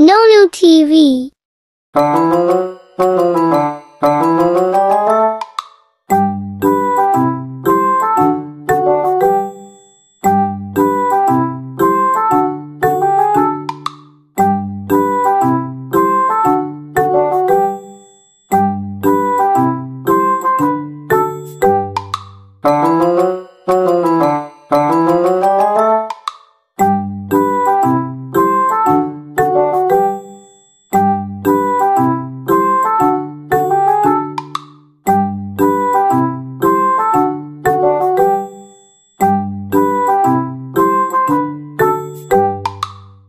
Nonu TV.